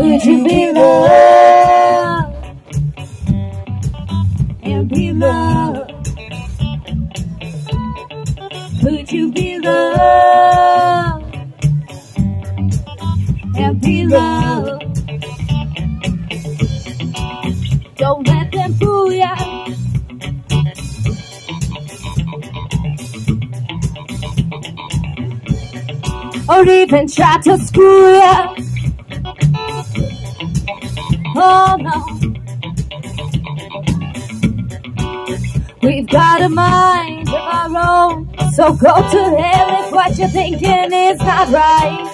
Could you be loved and be loved? Could you be loved and be loved? Don't let them fool ya. Or even try to screw ya. Oh no. We've got a mind of our own, so go to hell if what you're thinking is not right.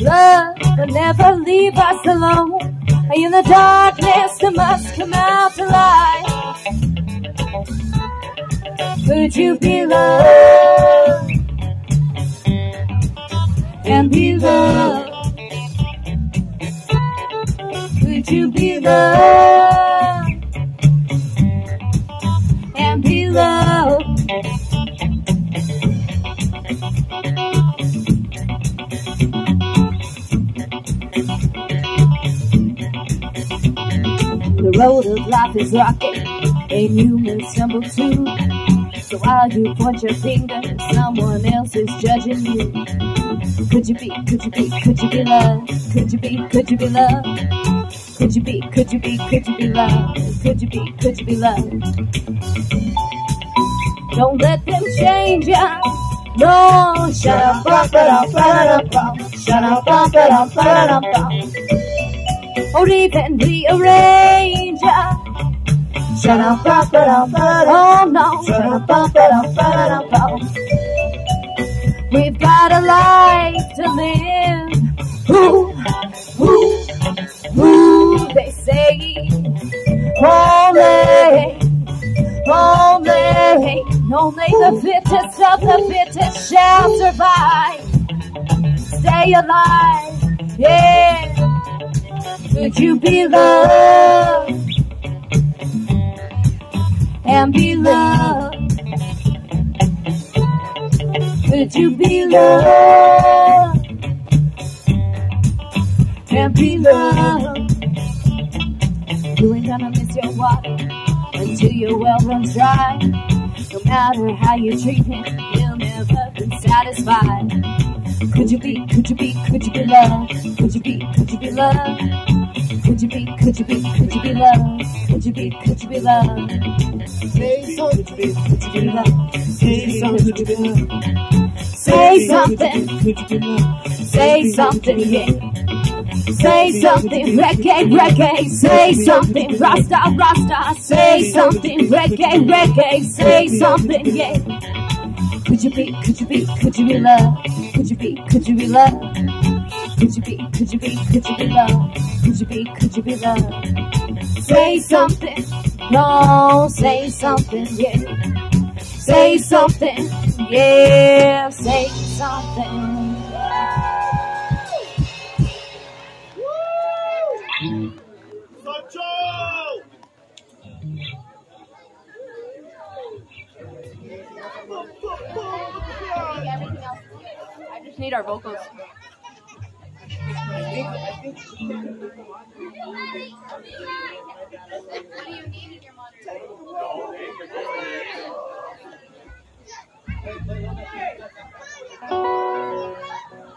Love will never leave us alone. In the darkness, it must come out to light. Could you be loved and be loved? You be loved and be loved? The road of life is rocky, and you stumble too. So while you point your finger, someone else is judging you. Could you be, could you be, could you be loved? Could you be, could you be loved? Could you be, could you be, could you be loved? Could you be, could you be loved? Don't let them change ya. No, shut up, bop, bop, bop, bop, shut up, bop, bop, bop, bop, or even rearrange ya. Shut up, bop, bop, bop, oh no, shut up, bop, bop, bop, bop. We've got a life to live. Ooh, ooh, ooh. Only, only, only the fittest of the fittest shall survive. Stay alive, yeah. Could you be loved and be loved? Could you be loved and be loved? You ain't gonna miss your water until your well runs dry. No matter how you treat him, he'll never be satisfied. Could you be, could you be, could you be loved? Could you be, could you be loved? Could you be, could you be, could you be loved? Could you be, could you be loved? Say something. Could you be, could? Say something. Could you be loved? Say something, Could you be loved? say something, yeah. Say something, reggae, reggae, say something, rasta, rasta, say something, reggae, reggae, say something, yeah. Could you be, could you be, could you be loved? Could you be, could you be loved? Could you be, could you be, could you be loved? Could you be, could you be loved? Say something, no, say something, yeah. Say something, yeah, say something. Need our vocals.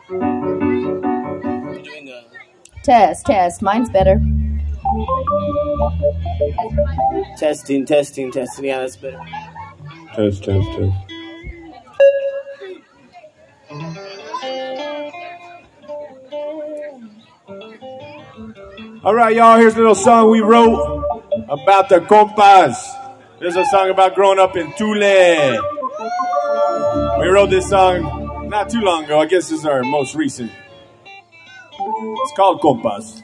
We're doing a Test, test, mine's better. testing, testing, testing. Yeah, that's better. Test, test, test. All right, y'all, here's a little song we wrote about the compas. There's a song about growing up in Tule. We wrote this song not too long ago. I guess this is our most recent. It's called Compas.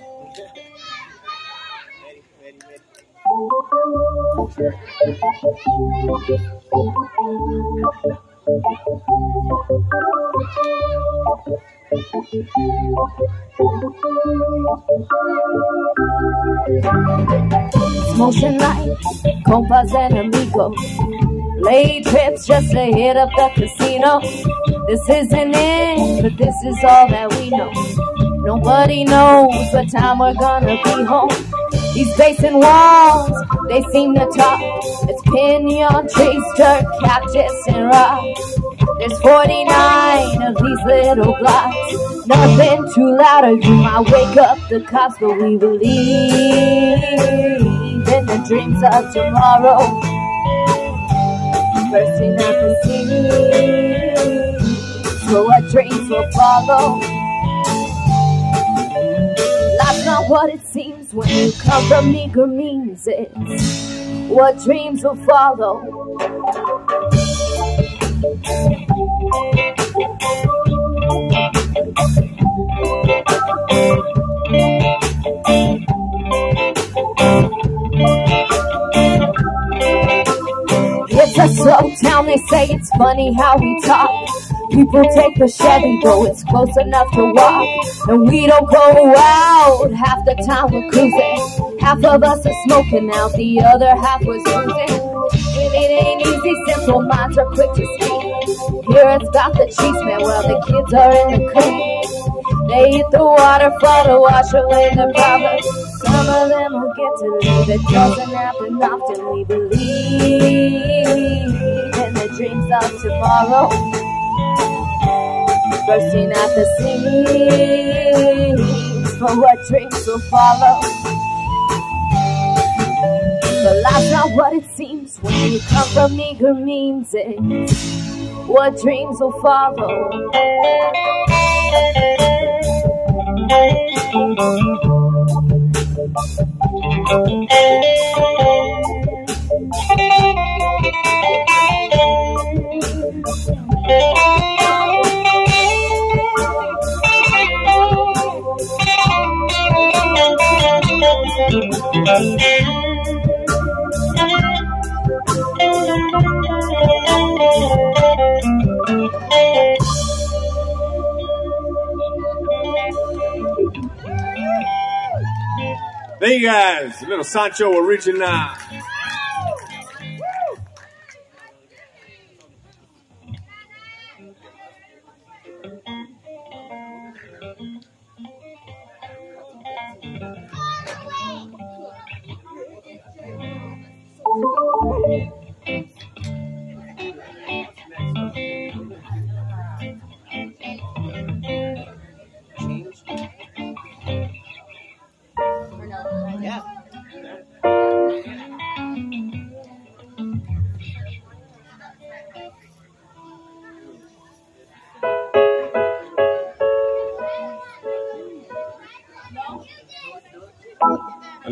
Motion night, compas and amigos. Late trips just to hit up the casino. This isn't it, but this is all that we know. Nobody knows what time we're gonna be home. These basement walls, they seem to talk. It's pinyon trees, dirt, cactus, and rock. There's 49 of these little blocks. Nothing too loud or you might wake up the cops, but we believe in the dreams of tomorrow. Bursting at the seams, so what dreams will follow. Life's not what it seems when you come from meager means. It's what dreams will follow. It's a slow town, they say it's funny how we talk. People take the Chevy, though it's close enough to walk. And we don't go out, half the time we're cruising. Half of us are smoking out, the other half was cruising. And it ain't easy, simple minds are quick to speak. Here it's got the cheese man, while the kids are in the creek. They eat the waterfall to wash away the problems. Some of them will get to leave. It doesn't happen often. We believe in the dreams of tomorrow. Bursting at the seams for what dreams will follow. But life's not what it seems when you come from meager means. It's what dreams will follow. A little Sancho original.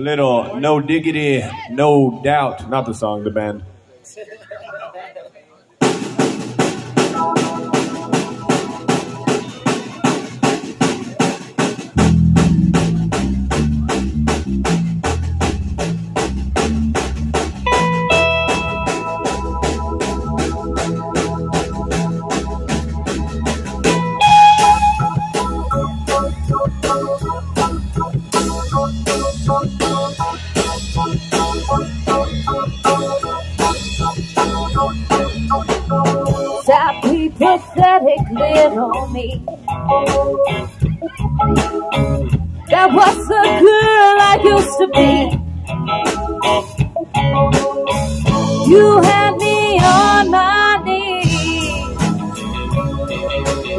Little no diggity, no doubt. Not the song, the band.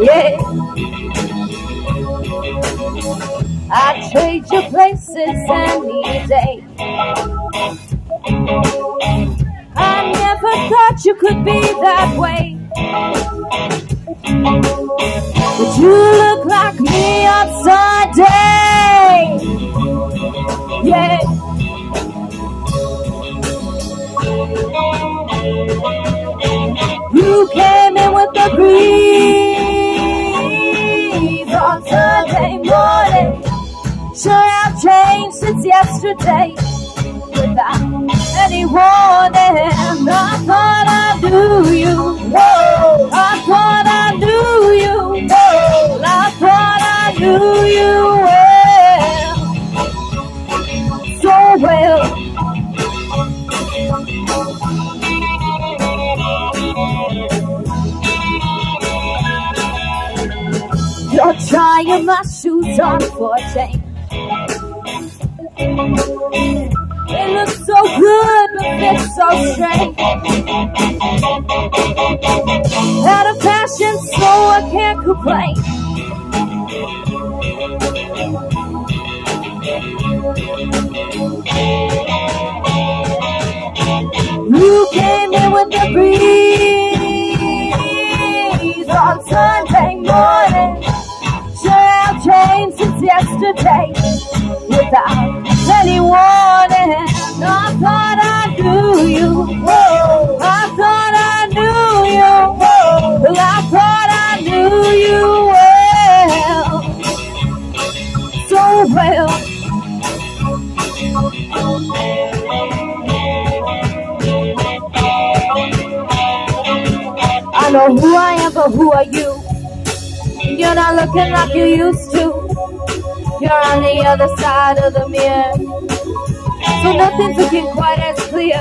Yeah. I'd trade your places any day. I never thought you could be that way. But you look like me upside down. Yeah. You came in with the breeze since yesterday without any warning. I thought I knew you. Whoa. I thought I knew you. Whoa. I thought I knew you well. So well. or trying my shoes on for change. It looks so good, but fits so strange. Out of passion, so I can't complain. You came in with the breeze on Sunday morning. Sure, I've changed since yesterday without any warning. I thought I knew you. Whoa. I thought I knew you. Whoa. Well, I thought I knew you well. So well. I know who I am, but who are you? You're not looking like you used to. You're on the other side of the mirror. So nothing's looking quite as clear.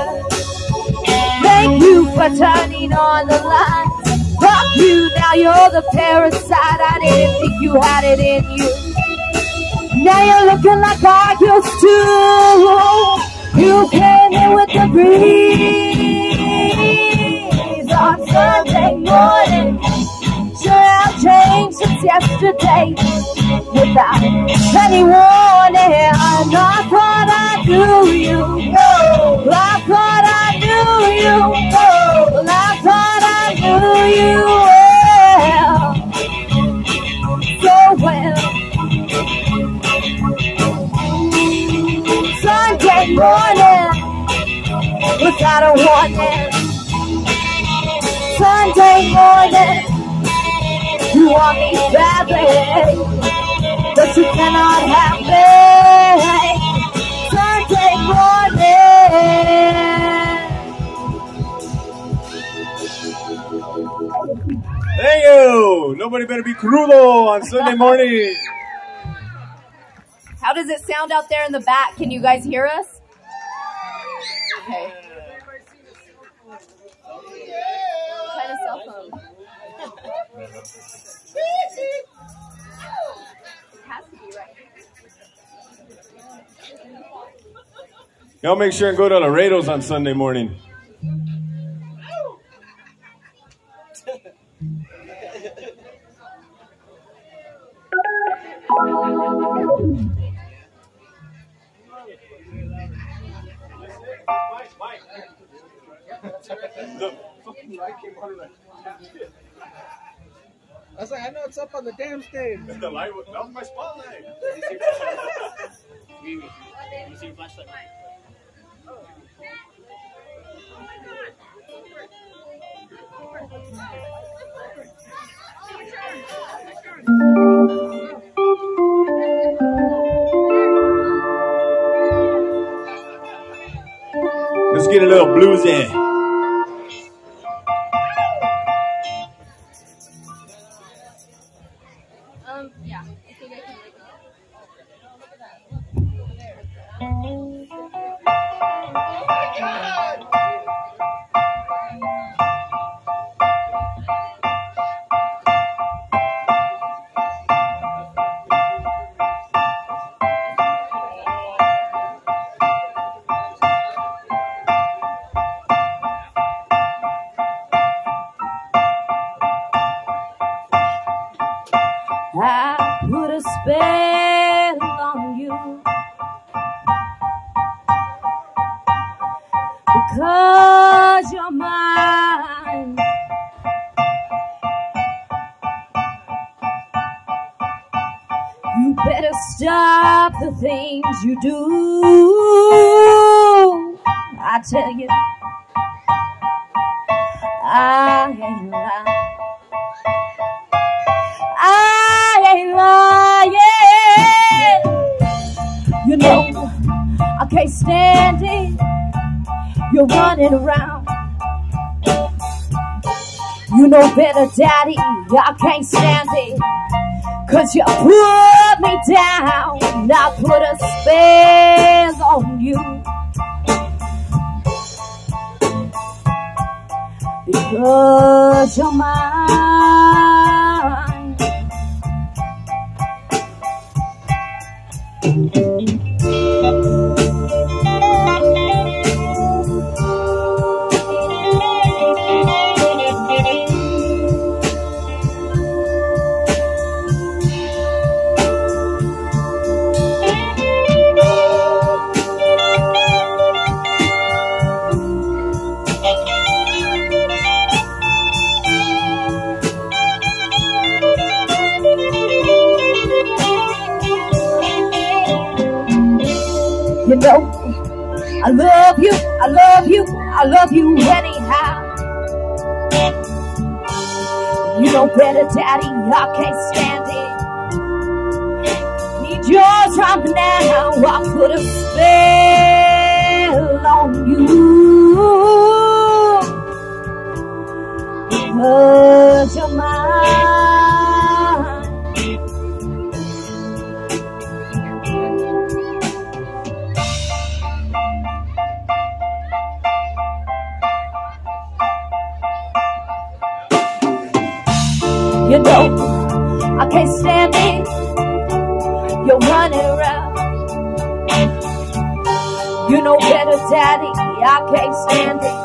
Thank you for turning on the lights. Fuck you, now you're the parasite. I didn't think you had it in you. Now you're looking like I used to. You came in with the breeze on Sunday morning. I've changed since yesterday without any warning. I thought I knew you. Well, I thought I knew you. Well, I thought I knew you well. So well. Sunday morning without a warning. Sunday morning, you want me badly, but you cannot have me. Sunday morning. Thank you. Nobody better be crudo on Sunday morning. How does it sound out there in the back? Can you guys hear us? Okay. Kind of cell phone? Y'all make sure and go to Laredo's on Sunday morning. I was like, I know it's up on the damn stage. The light was, that was my spotlight. Let's get a little blues Um, you do. I tell you, I ain't lying. I ain't lying. You know, I can't stand it. You're running around. You know better, daddy. I can't stand it. Cause you put me down. I put a spell on you. Because you're mine. Know, I love you, I love you, I love you anyhow. You know better, Daddy, I can't stand it. Need yours right now, I put a spell on you. Cause You know, I can't stand it. You're running around. You know better, Daddy. I can't stand it.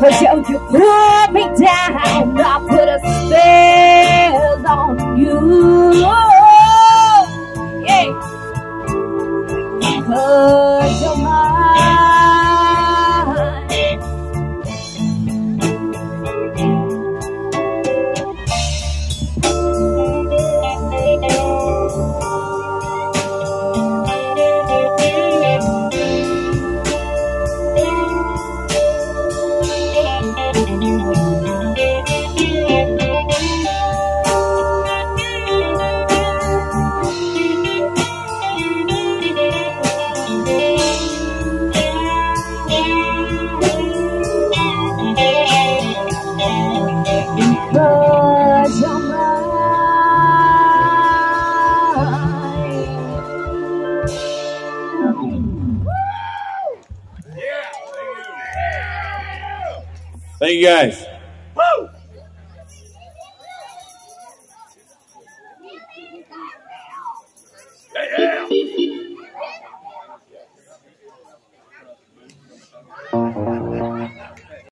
Cause yo, you put me down. I put a spell on you. Yeah. Cause you guys.